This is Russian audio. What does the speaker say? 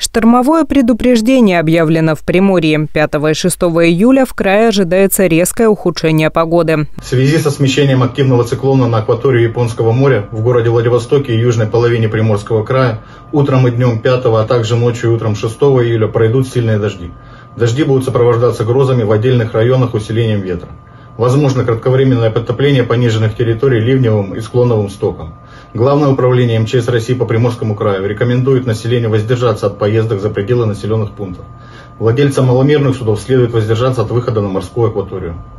Штормовое предупреждение объявлено в Приморье. 5 и 6 июля в крае ожидается резкое ухудшение погоды. В связи со смещением активного циклона на акваторию Японского моря в городе Владивостоке и южной половине Приморского края утром и днем 5, а также ночью и утром 6 июля пройдут сильные дожди. Дожди будут сопровождаться грозами в отдельных районах усилением ветра. Возможно кратковременное подтопление пониженных территорий ливневым и склоновым стоком. Главное управление МЧС России по Приморскому краю рекомендует населению воздержаться от поездок за пределы населенных пунктов. Владельцам маломерных судов следует воздержаться от выхода на морскую акваторию.